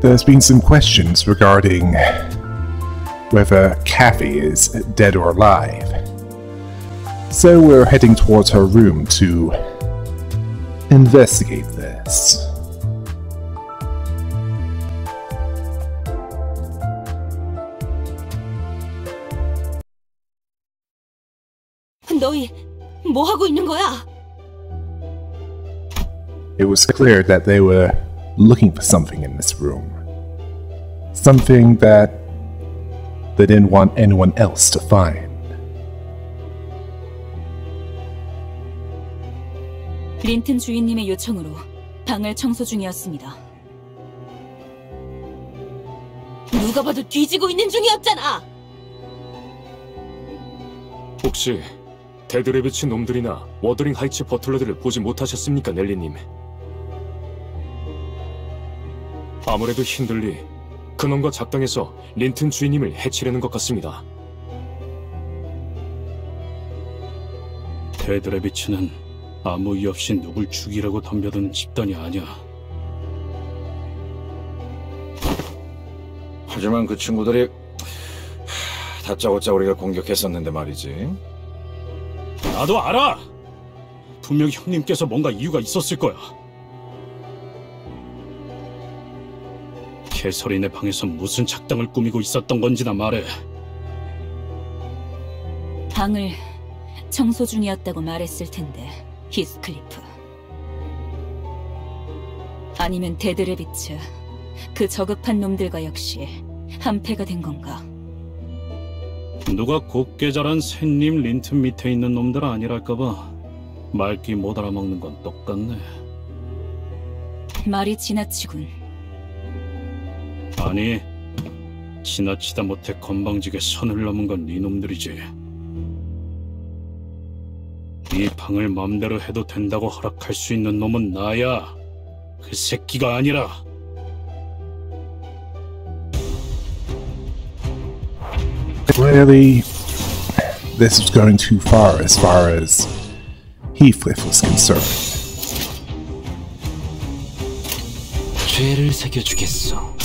there's been some questions regarding whether Kathy is dead or alive. So we're heading towards her room to investigate this. It was clear that they were looking for something in this room. Something that they didn't want anyone else to find. 린튼 주인님의 요청으로 방을 청소 중이었습니다. 누가 봐도 뒤지고 있는 중이었잖아. 혹시 데드레비츠 놈들이나 워더링 하이츠 butler들을 보지 못하셨습니까, 넬리님? 아무래도 힌들리 그놈과 작당해서 린튼 주인님을 해치려는 것 같습니다. 데드레비츠는 아무 이유 없이 누굴 죽이라고 덤벼드는 집단이 아니야. 하지만 그 친구들이 하, 다짜고짜 우리가 공격했었는데 말이지. 나도 알아! 분명 형님께서 뭔가 이유가 있었을 거야. 캐서린의 방에서 무슨 작당을 꾸미고 있었던 건지나 말해. 방을 청소 중이었다고 말했을 텐데 히스클리프. 아니면 데드레비츠 그 저급한 놈들과 역시 한패가 된 건가? 누가 곱게 자란 샌님 린튼 밑에 있는 놈들 아니랄까봐 말귀 못 알아먹는 건 똑같네. 말이 지나치군. 아니, 지나치다 못해 건방지게 선을 넘은 건 네놈들이지. 이 방을 맘대로 해도 된다고 허락할 수 있는 놈은 나야. 그 새끼가 아니라. Clearly, this was going too far as far as Heathcliff was concerned. 죄를 새겨주겠어.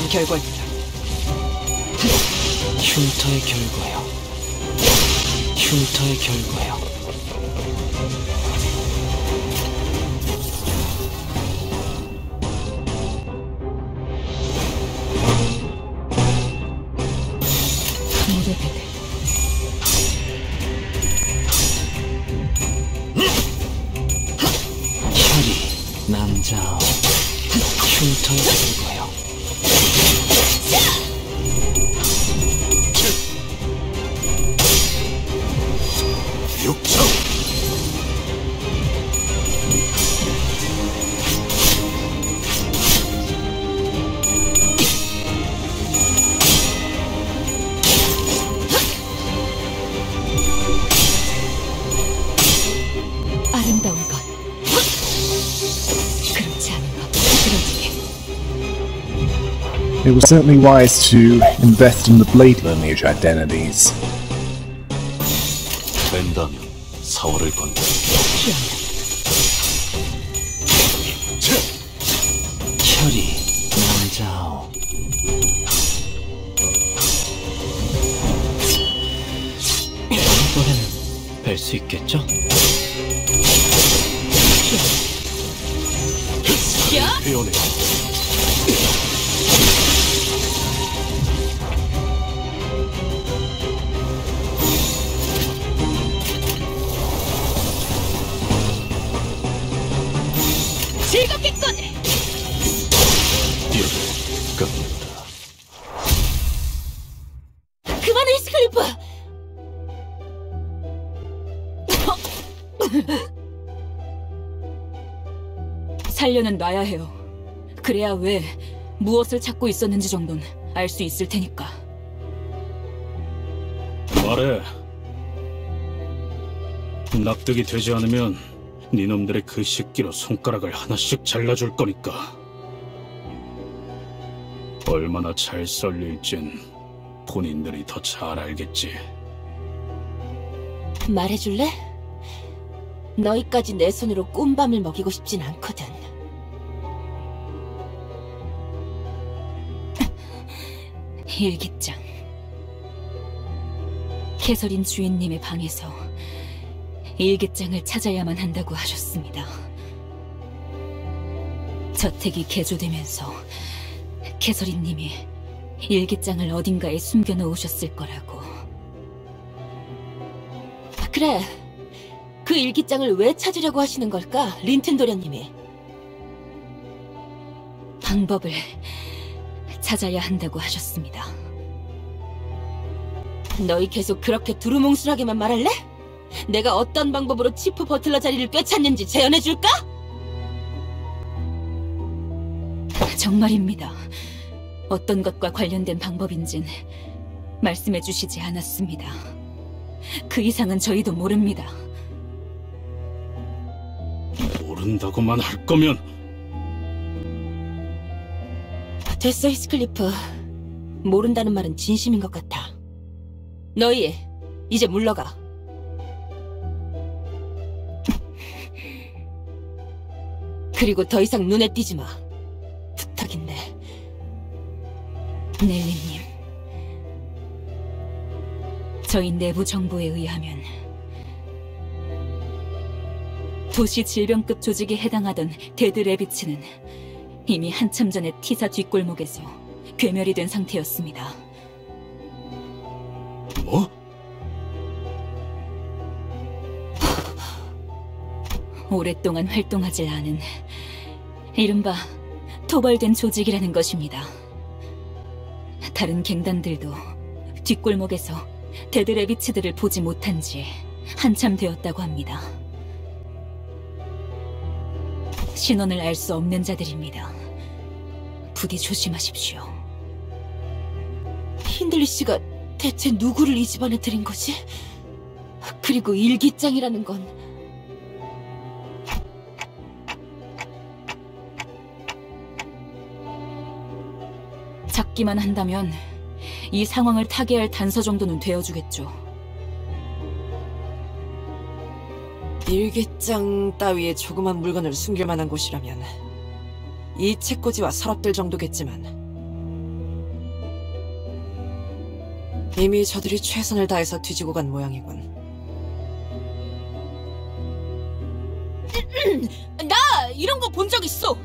침착한 결과입니다. 흉터의 결과요. 흉터의 결과요. was certainly wise to invest in the Blade lineage identities. 된다면 서울을 건너 피한다. 혈이 남자오 이번에는 뵐 수 있겠죠? 회원의 즐겁겠군! 깎는다 그만해, 스클리프! 살려는 놔야 해요. 그래야 왜 무엇을 찾고 있었는지 정도는 알 수 있을 테니까. 말해. 납득이 되지 않으면 니놈들의 그 식기로 손가락을 하나씩 잘라줄 거니까. 얼마나 잘 썰릴진 본인들이 더 잘 알겠지. 말해줄래? 너희까지 내 손으로 꼼밤을 먹이고 싶진 않거든. 일기장. 캐서린 주인님의 방에서 일기장을 찾아야만 한다고 하셨습니다. 저택이 개조되면서 캐서린님이 일기장을 어딘가에 숨겨 놓으셨을 거라고. 그래. 그 일기장을 왜 찾으려고 하시는 걸까? 린튼 도련님이. 방법을 찾아야 한다고 하셨습니다. 너희 계속 그렇게 두루뭉술하게만 말할래? 내가 어떤 방법으로 치프 버틀러 자리를 꿰찼는지 재현해줄까? 정말입니다. 어떤 것과 관련된 방법인진 말씀해 주시지 않았습니다. 그 이상은 저희도 모릅니다. 모른다고만 할 거면 됐어, 히스클리프. 모른다는 말은 진심인 것 같아. 너희, 이제 물러가. 그리고 더 이상 눈에 띄지 마. 부탁인데. 넬리님. 저희 내부 정보에 의하면 도시 질병급 조직에 해당하던 데드 레비츠는 이미 한참 전에 T사 뒷골목에서 괴멸이 된 상태였습니다. 뭐? 오랫동안 활동하지 않은 이른바 토벌된 조직이라는 것입니다. 다른 갱단들도 뒷골목에서 데드레비츠들을 보지 못한 지 한참 되었다고 합니다. 신원을 알 수 없는 자들입니다. 부디 조심하십시오. 힌들리 씨가 대체 누구를 이 집안에 들인 거지? 그리고 일기장이라는 건 잡기만 한다면 이 상황을 타개할 단서 정도는 되어주겠죠. 일기장 따위의 조그만 물건을 숨길 만한 곳이라면 이 책꽂이와 서랍들 정도겠지만 이미 저들이 최선을 다해서 뒤지고 간 모양이군. 나 이런 거 본 적 있어.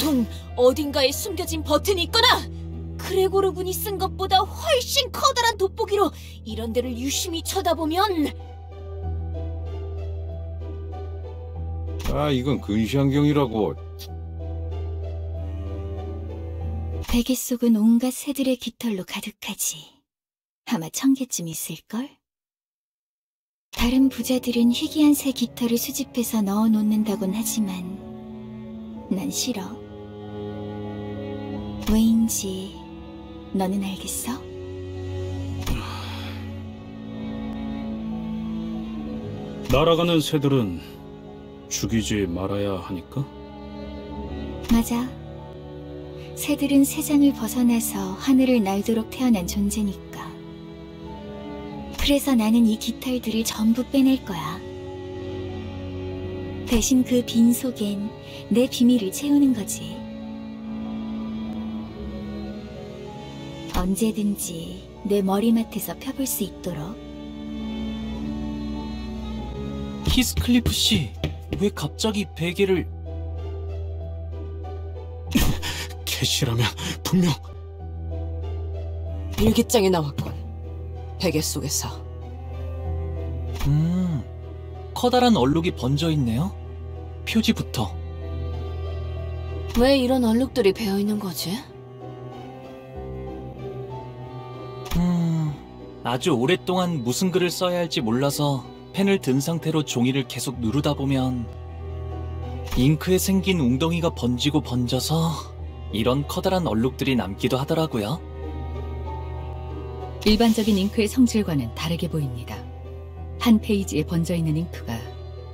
보통 어딘가에 숨겨진 버튼이 있거나 그레고르 군이 쓴 것보다 훨씬 커다란 돋보기로 이런 데를 유심히 쳐다보면 아, 이건 근시안경이라고. 베개 속은 온갖 새들의 깃털로 가득하지. 아마 천 개쯤 있을걸? 다른 부자들은 희귀한 새 깃털을 수집해서 넣어 놓는다곤 하지만 난 싫어. 왜인지 너는 알겠어? 날아가는 새들은 죽이지 말아야 하니까? 맞아. 새들은 세상을 벗어나서 하늘을 날도록 태어난 존재니까. 그래서 나는 이 깃털들을 전부 빼낼 거야. 대신 그 빈 속엔 내 비밀을 채우는 거지. 언제든지 내 머리맡에서 펴볼 수 있도록. 히스클리프 씨, 왜 갑자기 베개를 캐시라면 분명 일기장에 나왔군. 베개 속에서. 음, 커다란 얼룩이 번져 있네요. 표지부터. 왜 이런 얼룩들이 배어 있는 거지? 아주 오랫동안 무슨 글을 써야 할지 몰라서 펜을 든 상태로 종이를 계속 누르다 보면 잉크에 생긴 웅덩이가 번지고 번져서 이런 커다란 얼룩들이 남기도 하더라고요. 일반적인 잉크의 성질과는 다르게 보입니다. 한 페이지에 번져 있는 잉크가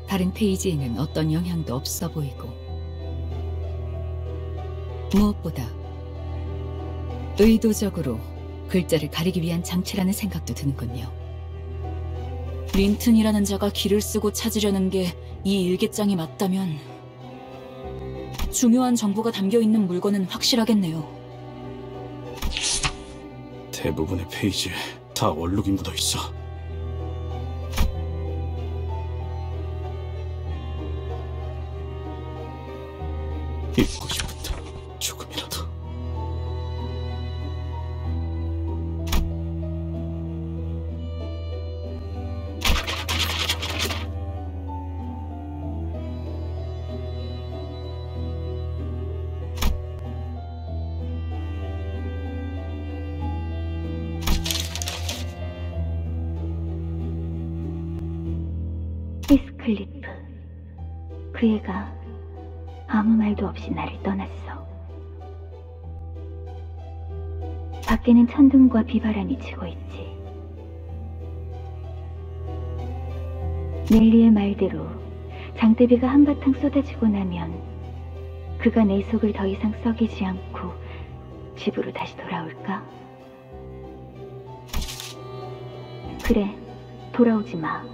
다른 페이지에는 어떤 영향도 없어 보이고 무엇보다 의도적으로 글자를 가리기 위한 장치라는 생각도 드는군요. 린튼이라는 자가 길을 쓰고 찾으려는 게 이 일기장이 맞다면 중요한 정보가 담겨 있는 물건은 확실하겠네요. 대부분의 페이지에 다 얼룩이 묻어 있어. 읽고 그 애가 아무 말도 없이 나를 떠났어. 밖에는 천둥과 비바람이 치고 있지. 넬리의 말대로 장대비가 한바탕 쏟아지고 나면 그가 내 속을 더 이상 썩이지 않고 집으로 다시 돌아올까? 그래, 돌아오지 마.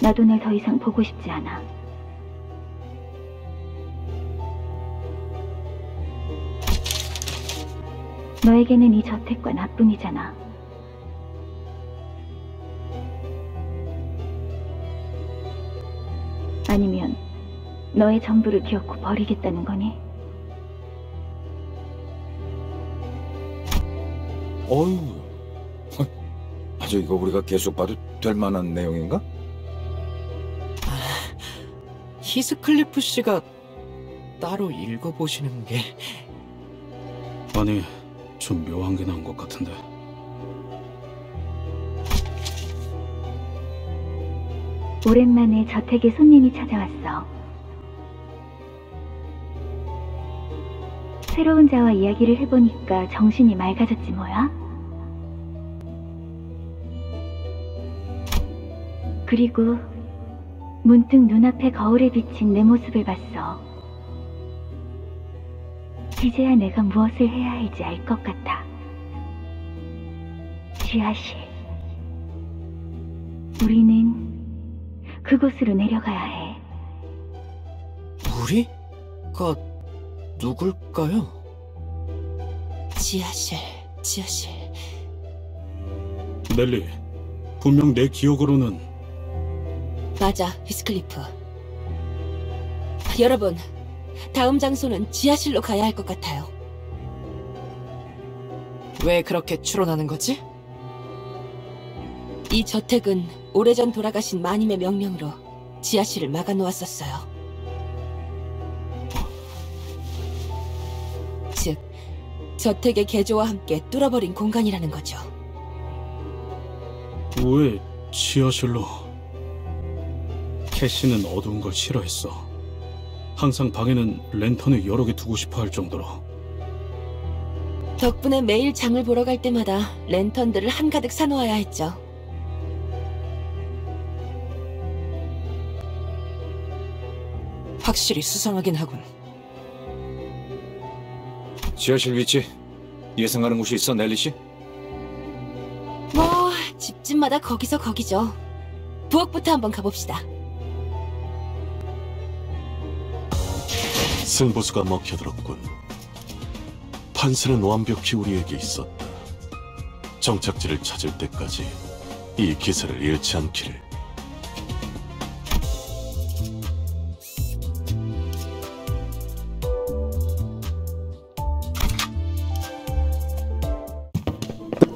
나도 날더 이상 보고 싶지 않아. 너에게는 이 저택과 나뿐이잖아. 아니면 너의 전부를 기어코 버리겠다는 거니? 어휴. 아주 이거 우리가 계속 봐도 될 만한 내용인가? 히스클리프 씨가 따로 읽어보시는 게 아니, 좀 묘한 게 나온 것 같은데. 오랜만에 저택에 손님이 찾아왔어. 새로운 자와 이야기를 해보니까 정신이 맑아졌지 뭐야? 그리고 문득 눈앞에 거울에 비친 내 모습을 봤어. 이제야 내가 무엇을 해야 할지 알 것 같아. 지하실. 우리는 그곳으로 내려가야 해. 우리가 누굴까요? 지하실, 지하실. 넬리, 분명 내 기억으로는 맞아, 히스클리프. 여러분, 다음 장소는 지하실로 가야 할 것 같아요. 왜 그렇게 추론하는 거지? 이 저택은 오래전 돌아가신 마님의 명령으로 지하실을 막아놓았었어요. 즉, 저택의 개조와 함께 뚫어버린 공간이라는 거죠. 왜 지하실로? 캐시는 어두운 걸 싫어했어. 항상 방에는 랜턴을 여러 개 두고 싶어 할 정도로. 덕분에 매일 장을 보러 갈 때마다 랜턴들을 한가득 사놓아야 했죠. 확실히 수상하긴 하군. 지하실 위치 예상하는 곳이 있어 넬리 씨? 뭐, 집집마다 거기서 거기죠. 부엌부터 한번 가봅시다. 승부수가 먹혀들었군. 판세는 완벽히 우리에게 있었다. 정착지를 찾을 때까지 이 기세를 잃지 않기를.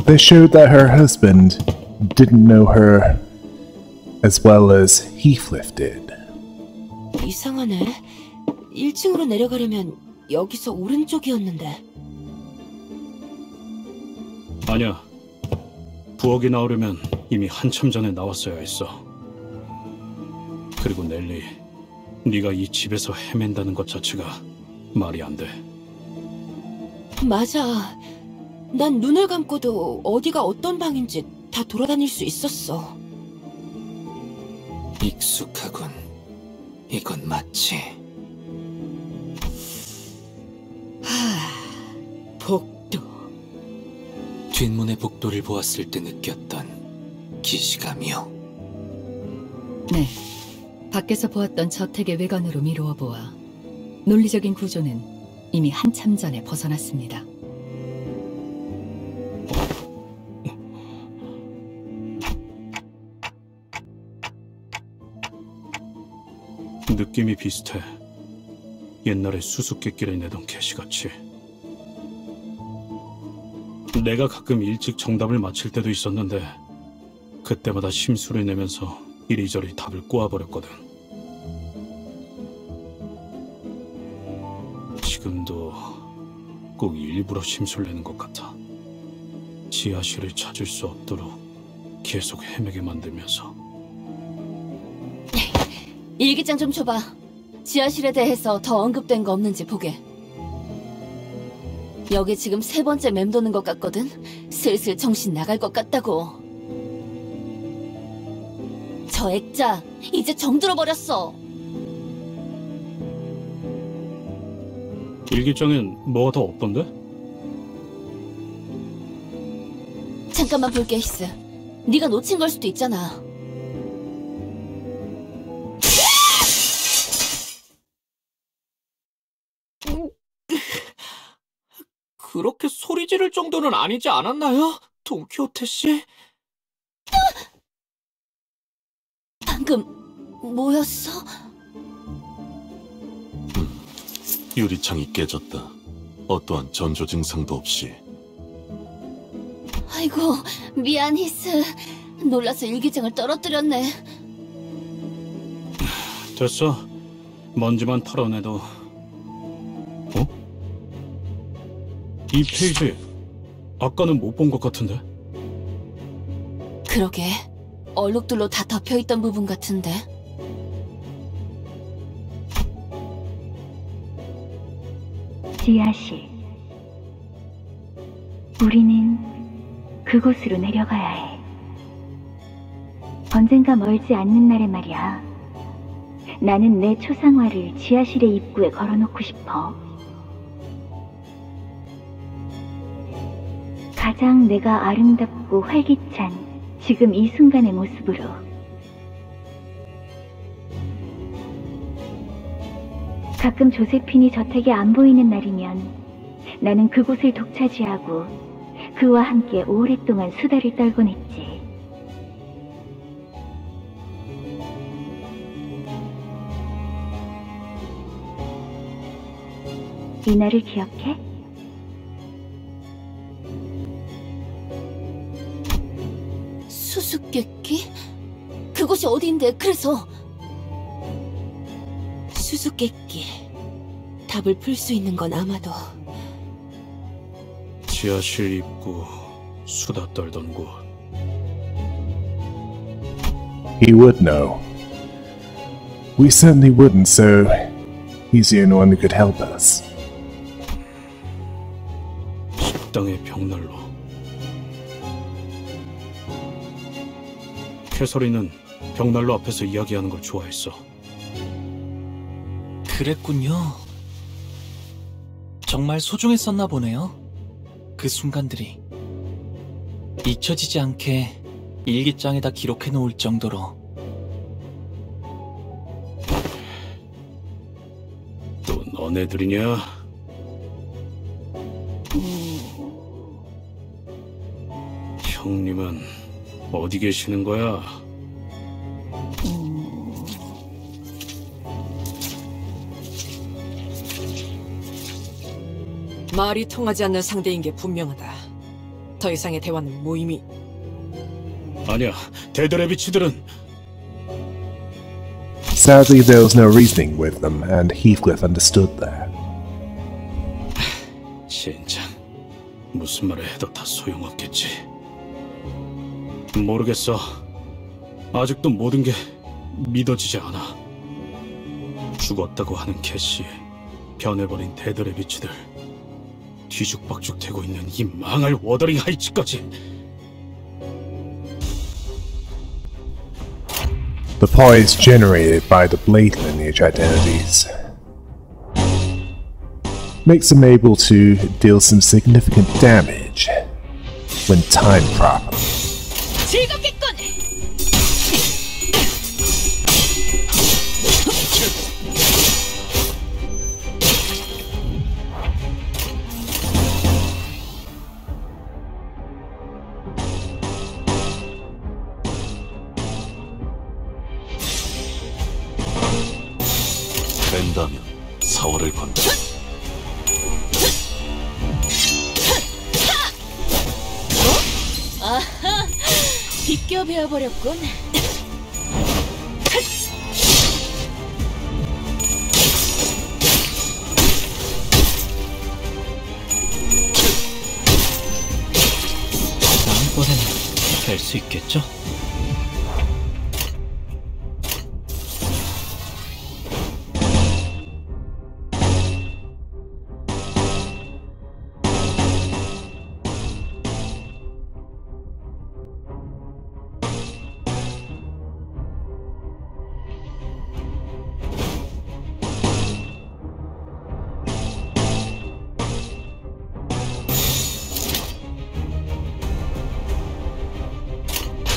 They showed that her husband didn't know her as well as Heathcliff did. 이상하네. 1층으로 내려가려면 여기서 오른쪽이었는데. 아니야. 부엌이 나오려면 이미 한참 전에 나왔어야 했어. 그리고 넬리, 네가 이 집에서 헤맨다는 것 자체가 말이 안 돼. 맞아. 난 눈을 감고도 어디가 어떤 방인지 다 돌아다닐 수 있었어. 익숙하군. 이건 마치 뒷문의 복도를 보았을 때 느꼈던 기시감이요. 네. 밖에서 보았던 저택의 외관으로 미루어 보아 논리적인 구조는 이미 한참 전에 벗어났습니다. 느낌이 비슷해. 옛날에 수수께끼를 내던 개시같이. 내가 가끔 일찍 정답을 맞힐 때도 있었는데 그때마다 심수를 내면서 이리저리 답을 꼬아버렸거든. 지금도 꼭 일부러 심술 내는 것 같아. 지하실을 찾을 수 없도록 계속 헤매게 만들면서. 일기장 좀 줘봐. 지하실에 대해서 더 언급된 거 없는지 보게. 여기 지금 세 번째 맴도는 것 같거든? 슬슬 정신 나갈 것 같다고. 저 액자, 이제 정들어버렸어. 일기장엔 뭐가 더 없던데? 잠깐만 볼게, 히스. 네가 놓친 걸 수도 있잖아. 그렇게 소리 지를 정도는 아니지 않았나요? 동키호테 씨? 방금 뭐였어? 유리창이 깨졌다. 어떠한 전조 증상도 없이 아이고, 미안, 히스. 놀라서 일기장을 떨어뜨렸네. 됐어. 먼지만 털어내도. 이 페이지 아까는 못 본 것 같은데? 그러게. 얼룩들로 다 덮여있던 부분 같은데. 지하실. 우리는 그곳으로 내려가야 해. 언젠가 멀지 않는 날에 말이야. 나는 내 초상화를 지하실의 입구에 걸어놓고 싶어. 가장 내가 아름답고 활기찬 지금 이 순간의 모습으로. 가끔 조세핀이 저택에 안 보이는 날이면 나는 그곳을 독차지하고 그와 함께 오랫동안 수다를 떨곤 했지. 이 날을 기억해? 그곳이 어디인데, 그래서. 수수께끼. 답을 풀 수 있는 건 아마도 지하실 입구 수다 떨던 곳. He would know. We certainly wouldn't, so he's the only one who could help us. 식당의 벽난로. 캐서린은 벽난로 앞에서 이야기하는 걸 좋아했어. 그랬군요. 정말 소중했었나 보네요. 그 순간들이. 잊혀지지 않게 일기장에다 기록해 놓을 정도로 또 너네들이냐? 형님은 어디 계시는 거야? 말이 통하지 않는 상대인 게 분명하다. 더 이상의 대화는 무의미. 아니야, 데드레비치들은 Sadly, there was no reasoning with them, and Heathcliff understood that. 진짜 무슨 말을 해도 다 소용없겠지. 모르겠어. 아직도 모든 게 믿어지지 않아. 죽었다고 하는 캐시, 변해버린 데드레비치들, 뒤죽박죽 되고 있는 이 망할 워더링 하이츠까지. The poise generated by the Blade lineage identities makes them able to deal some significant damage when timed properly. 버렸군.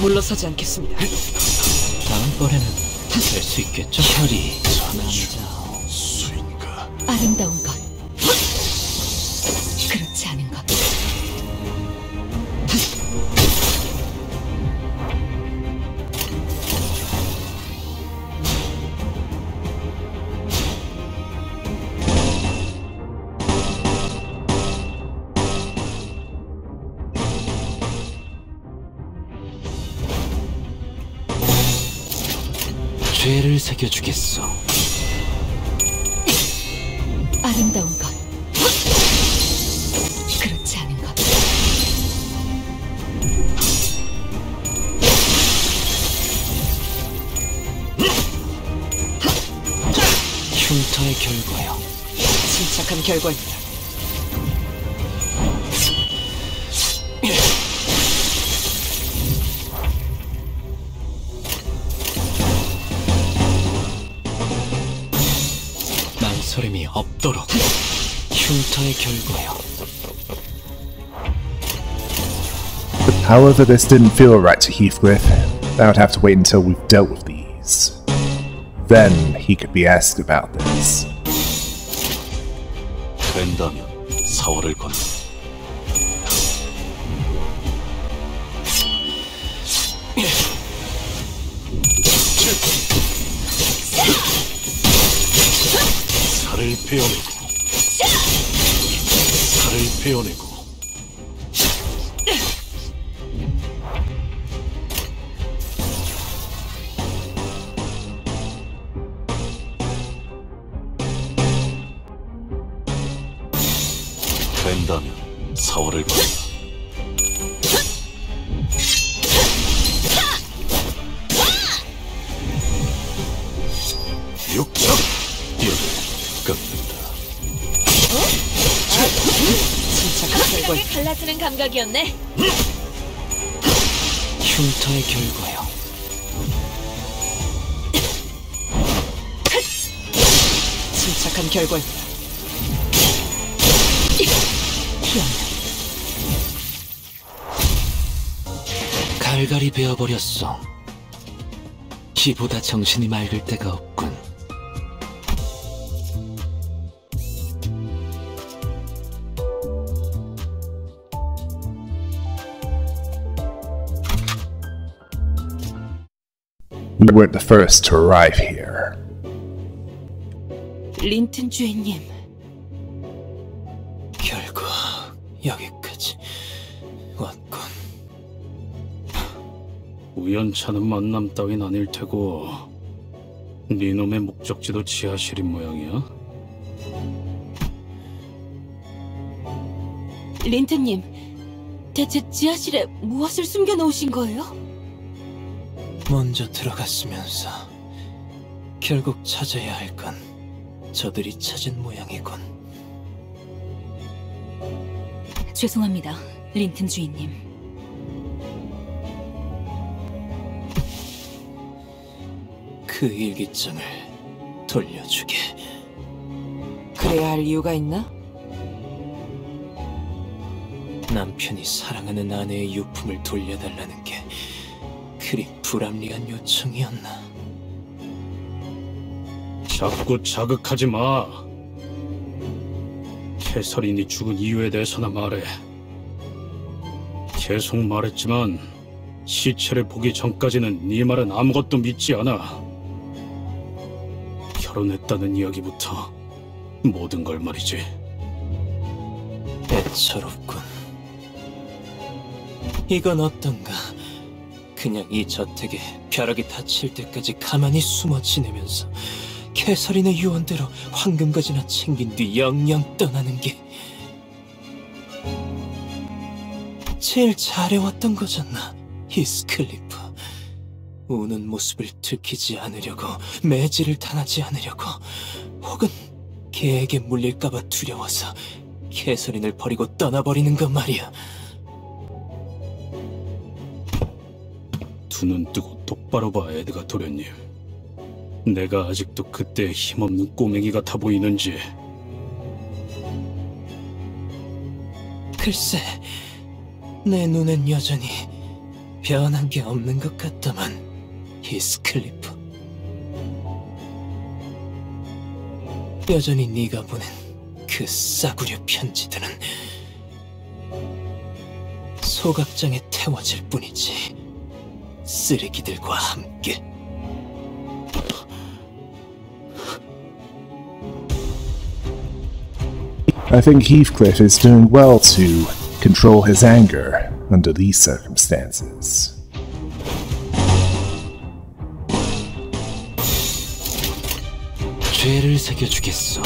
물러서지 않겠습니다. 다음번에는 될 수 있겠죠? 혈이 남자? 아름다운 것. 새겨주겠어. 아름다운 것. 그렇지 않은 것. 흉터의 결과요. 침착한 결과입 없도록 흉터의 결과요. However, this didn't feel right to Heathcliff. That would have to wait until we've dealt with these. Then he could be asked about this. 된다면 사월을 건다. 베어내고 살을 베어내고 감각이었네. 흉터의 결과요. 침착한 결과입니다. 갈갈이 베어버렸어. 기보다 정신이 맑을 때가 없군. We weren't the first to arrive here. 린튼 주인님, 결국 여기까지 왔군. 우연찮은 만남 따윈 아닐 테고 네 놈의 목적지도 지하실인 모양이야? 린튼님, 대체 지하실에 무엇을 숨겨놓으신 거예요? 먼저 들어갔으면서 결국 찾아야 할 건 저들이 찾은 모양이군. 죄송합니다, 린튼 주인님. 그 일기장을 돌려주게. 그래야 할 이유가 있나? 남편이 사랑하는 아내의 유품을 돌려달라는 게 불합리한 요청이었나? 자꾸 자극하지 마. 캐서린이 죽은 이유에 대해서나 말해. 계속 말했지만 시체를 보기 전까지는 네 말은 아무것도 믿지 않아. 결혼했다는 이야기부터 모든 걸 말이지. 애처롭군. 이건 어떤가? 그냥 이 저택에 벼락이 닫힐 때까지 가만히 숨어 지내면서 캐서린의 유언대로 황금가지나 챙긴 뒤 영영 떠나는 게 제일 잘해왔던 거잖아, 히스클리프. 우는 모습을 들키지 않으려고, 매질을 당하지 않으려고, 혹은 개에게 물릴까봐 두려워서 캐서린을 버리고 떠나버리는 것 말이야. 두 눈 뜨고 똑바로 봐, 에드가 도련님. 내가 아직도 그때 힘없는 꼬맹이 같아 보이는지 글쎄, 내 눈엔 여전히 변한 게 없는 것 같다만, 히스클리프. 여전히 네가 보낸 그 싸구려 편지들은 소각장에 태워질 뿐이지 쓰레기들과 함께 I think Heathcliff is doing well to control his anger under these circumstances. 죄를 새겨주겠어.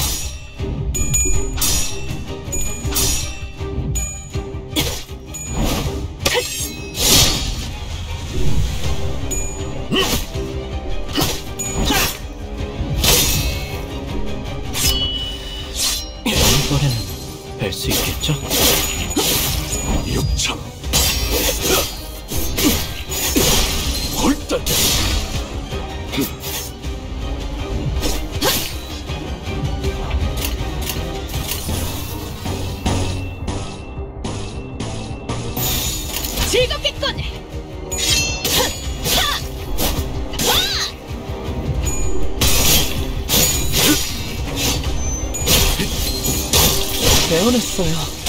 즐겁겠군! 배워냈어요.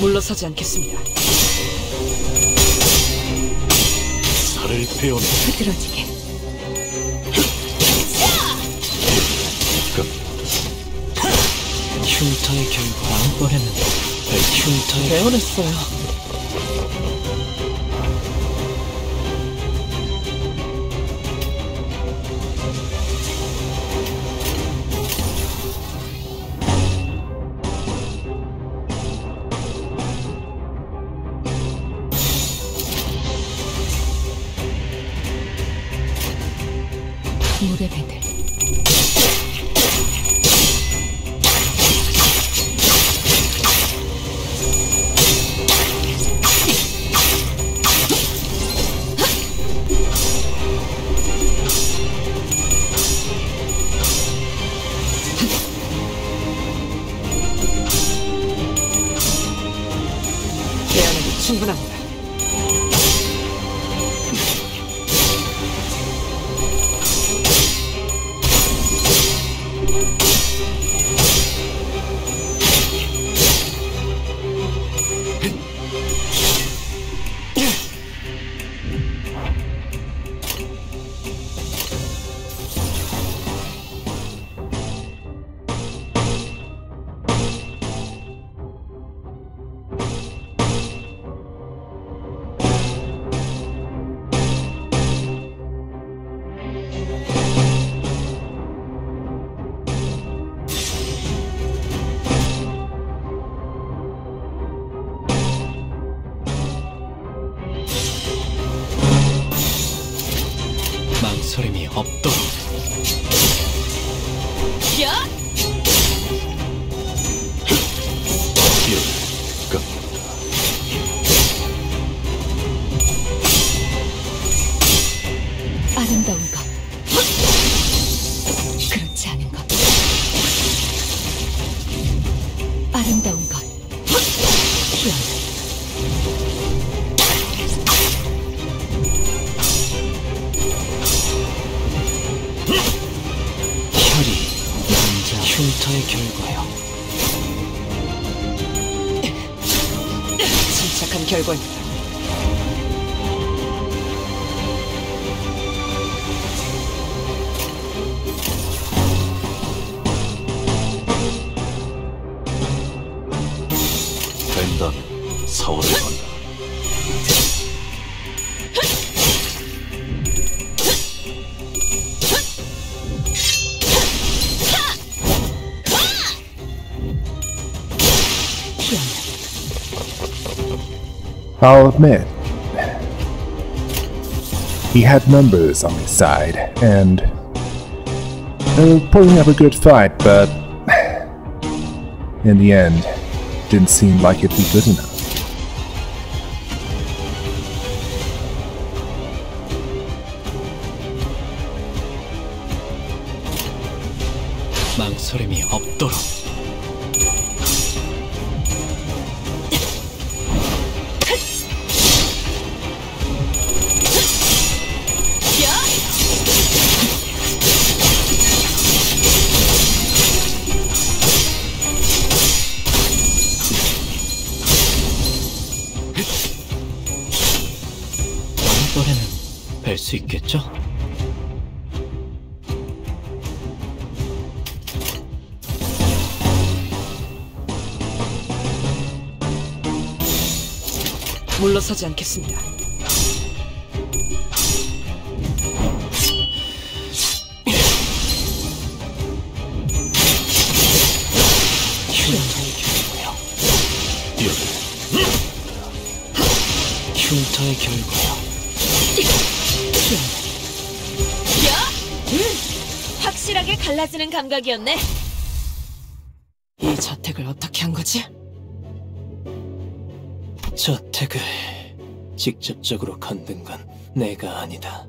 물러서지 않겠습니다. 베어내 흐드러지게. 흉터의 결과 다음번에는 흉터의 배워냈어요. even up. 침착 I'll admit, he had numbers on his side, and they were putting up a good fight, but in the end, didn't seem like it'd be good enough. 수 있겠죠? 물러서지 않겠습니다. 갈라지는 감각이었네. 이 저택을 어떻게 한 거지? 저택을 직접적으로 건든 건 내가 아니다.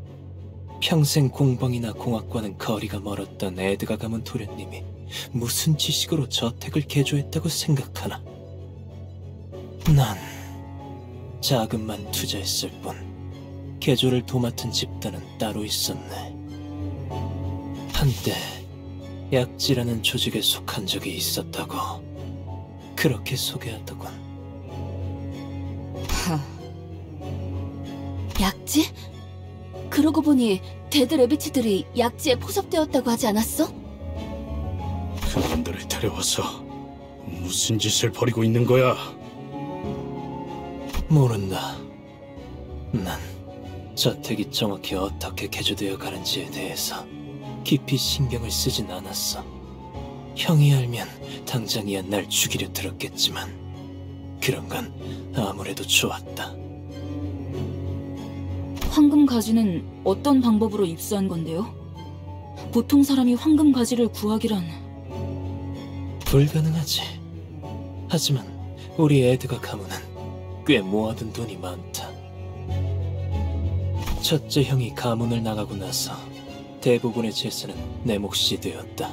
평생 공방이나 공학과는 거리가 멀었던 에드가 가문 도련님이 무슨 지식으로 저택을 개조했다고 생각하나? 난 자금만 투자했을 뿐 개조를 도맡은 집단은 따로 있었네. 한때 약지라는 조직에 속한 적이 있었다고 그렇게 소개하더군. 하, 약지? 그러고 보니 데드 레비츠들이 약지에 포섭되었다고 하지 않았어? 그놈들을 데려와서 무슨 짓을 벌이고 있는 거야? 모른다. 난 저택이 정확히 어떻게 개조되어 가는지에 대해서 깊이 신경을 쓰진 않았어. 형이 알면 당장이야 날 죽이려 들었겠지만 그런 건 아무래도 좋았다. 황금 가지는 어떤 방법으로 입수한 건데요? 보통 사람이 황금 가지를 구하기란 불가능하지. 하지만 우리 에드가 가문은 꽤 모아둔 돈이 많다. 첫째 형이 가문을 나가고 나서 대부분의 재산은 내 몫이 되었다.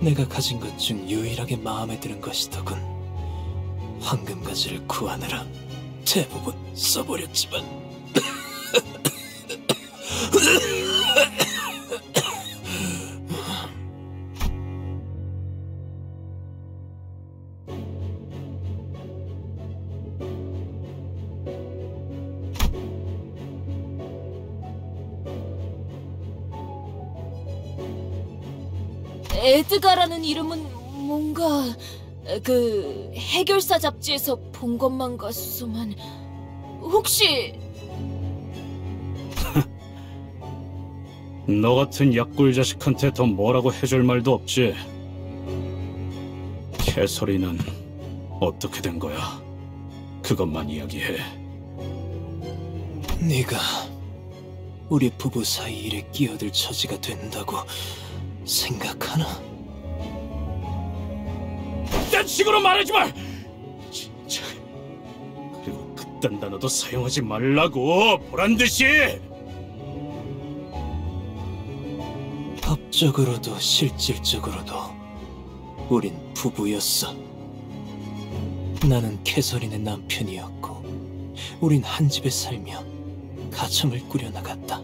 내가 가진 것 중 유일하게 마음에 드는 것이더군. 황금 가지를 구하느라 대부분 써버렸지만 이름은 뭔가 그 해결사 잡지에서 본 것만 같소만 혹시 너 같은 약골 자식한테 더 뭐라고 해줄 말도 없지. 캐서린은 어떻게 된 거야? 그것만 이야기해. 네가 우리 부부 사이 일에 끼어들 처지가 된다고 생각하나? 딴 식으로 말하지 마! 진짜. 그리고 그딴 단어도 사용하지 말라고 보란 듯이! 법적으로도 실질적으로도 우린 부부였어. 나는 캐서린의 남편이었고, 우린 한 집에 살며 가정을 꾸려나갔다.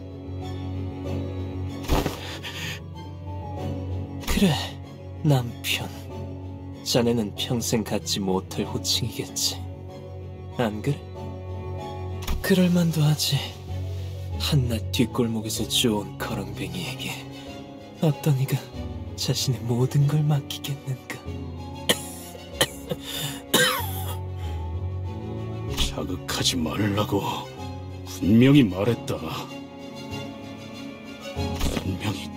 그래, 남편. 자네는 평생 갖지 못할 호칭이겠지. 안 그래? 그럴만도 하지. 한낱 뒷골목에서 좋은 거렁뱅이에게 어떤 이가 자신의 모든 걸 맡기겠는가? 자극하지 말라고 분명히 말했다. 분명히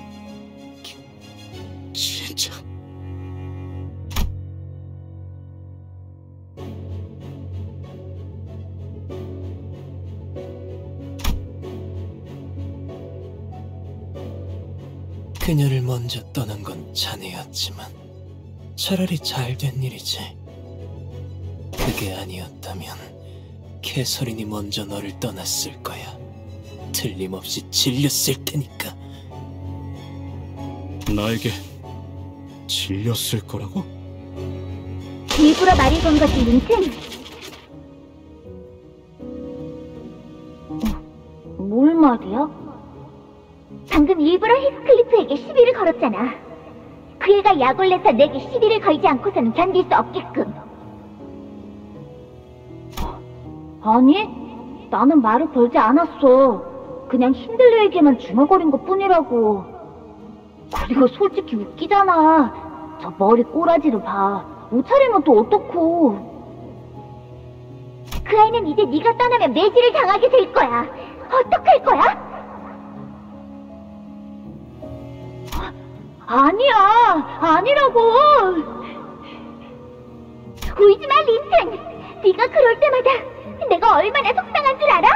그녀를 먼저 떠난 건 자네였지만 차라리 잘 된 일이지. 그게 아니었다면 캐서린이 먼저 너를 떠났을 거야. 틀림없이 질렸을 테니까. 나에게 질렸을 거라고? 일부러 말이 건 거지, 린튼? 히스클리프에게 시비를 걸었잖아. 그 애가 약을 내서 내게 시비를 걸지 않고서는 견딜 수 없게끔. 아니, 나는 말을 걸지 않았어. 그냥 힘들려에게만 중얼거린 것 뿐이라고. 그리고 솔직히 웃기잖아. 저 머리 꼬라지를 봐. 옷차림은 또 어떻고. 그 아이는 이제 네가 떠나면 매질을 당하게 될 거야. 어떡할 거야? 아니야, 아니라고. 울지 마, 린튼. 네가 그럴 때마다 내가 얼마나 속상한 줄 알아?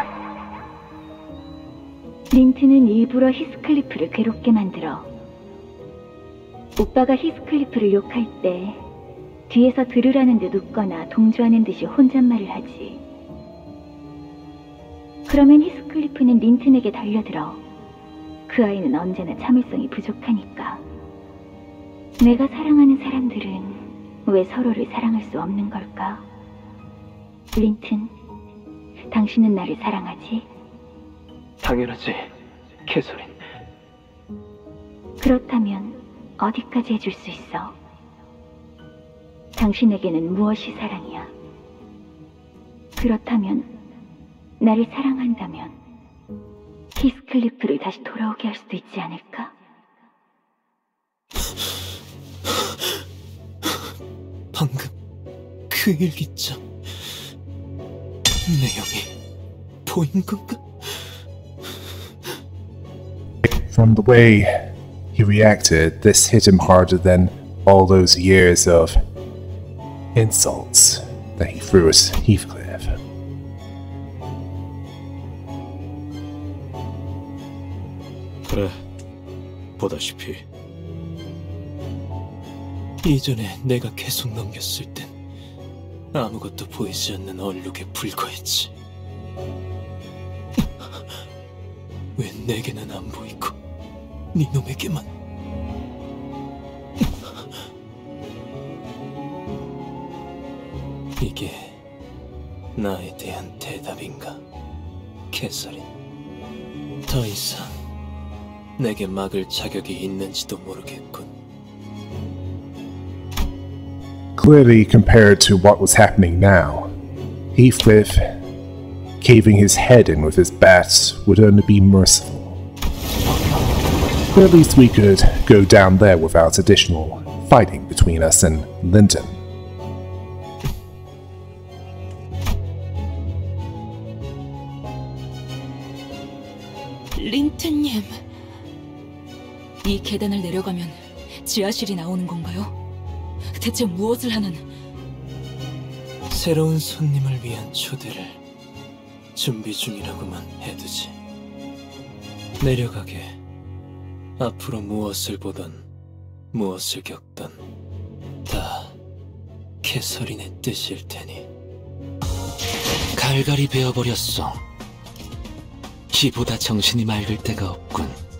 린트는 일부러 히스클리프를 괴롭게 만들어. 오빠가 히스클리프를 욕할 때 뒤에서 들으라는 듯 웃거나 동조하는 듯이 혼잣말을 하지. 그러면 히스클리프는 린튼에게 달려들어. 그 아이는 언제나 참을성이 부족하니까. 내가 사랑하는 사람들은 왜 서로를 사랑할 수 없는 걸까? 린튼, 당신은 나를 사랑하지? 당연하지, 캐서린. 그렇다면 어디까지 해줄 수 있어? 당신에게는 무엇이 사랑이야? 그렇다면 나를 사랑한다면 히스클리프를 다시 돌아오게 할 수도 있지 않을까? 방금 그 일기장 내용이 보인 건가? From the way he reacted, this hit him harder than all those years of insults that he threw at Heathcliff. 그래, 보다시피 이전에 내가 계속 넘겼을 땐 아무것도 보이지 않는 얼룩에 불과했지. 왜 내게는 안 보이고 네 놈에게만? 이게 나에 대한 대답인가? 캐서린. 더 이상 내게 막을 자격이 있는지도 모르겠군. Clearly, compared to what was happening now, Heathcliff caving his head in with his bats would only be merciful. But at least we could go down there without additional fighting between us and Linton. 린트님, 이 계단을 내려가면 지하실이 나오는 건가요? 대체 무엇을 하는 새로운 손님을 위한 초대를 준비 중이라고만 해두지. 내려가게. 앞으로 무엇을 보던 무엇을 겪던 다 캐서린의 뜻일 테니. 갈갈이 베어버렸어. 기보다 정신이 맑을 때가 없군.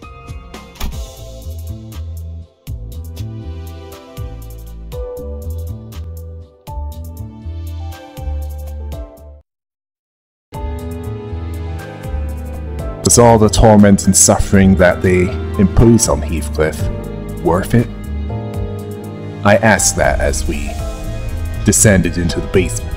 Was all the torment and suffering that they imposed on Heathcliff worth it? I asked that as we descended into the basement.